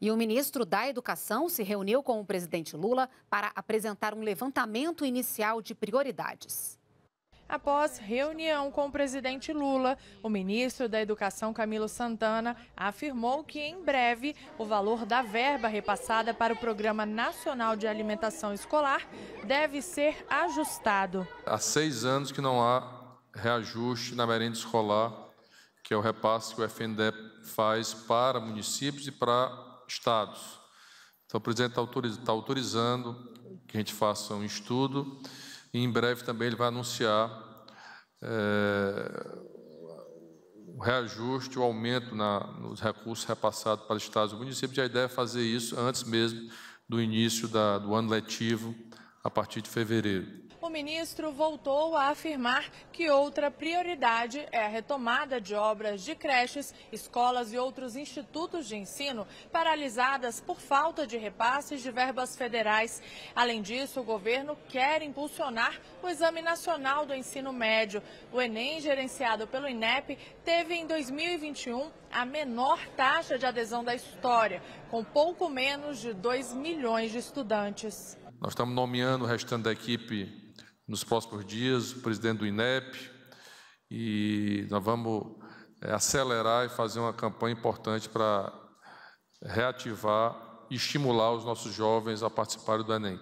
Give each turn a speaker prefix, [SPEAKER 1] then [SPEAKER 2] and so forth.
[SPEAKER 1] E o ministro da Educação se reuniu com o presidente Lula para apresentar um levantamento inicial de prioridades.
[SPEAKER 2] Após reunião com o presidente Lula, o ministro da Educação, Camilo Santana, afirmou que em breve o valor da verba repassada para o Programa Nacional de Alimentação Escolar deve ser ajustado.
[SPEAKER 3] Há seis anos que não há reajuste na merenda escolar, que é o repasse que o FNDE faz para municípios e para estados. Então, o presidente está autorizando que a gente faça um estudo e em breve também ele vai anunciar é, o reajuste, o aumento na, nos recursos repassados para estados e municípios. E a ideia é fazer isso antes mesmo do início da, do ano letivo, a partir de fevereiro
[SPEAKER 2] o ministro voltou a afirmar que outra prioridade é a retomada de obras de creches, escolas e outros institutos de ensino paralisadas por falta de repasses de verbas federais. Além disso, o governo quer impulsionar o Exame Nacional do Ensino Médio. O Enem, gerenciado pelo INEP, teve em 2021 a menor taxa de adesão da história, com pouco menos de 2 milhões de estudantes.
[SPEAKER 3] Nós estamos nomeando o restante da equipe nos próximos dias, o presidente do INEP, e nós vamos é, acelerar e fazer uma campanha importante para reativar e estimular os nossos jovens a participarem do Enem.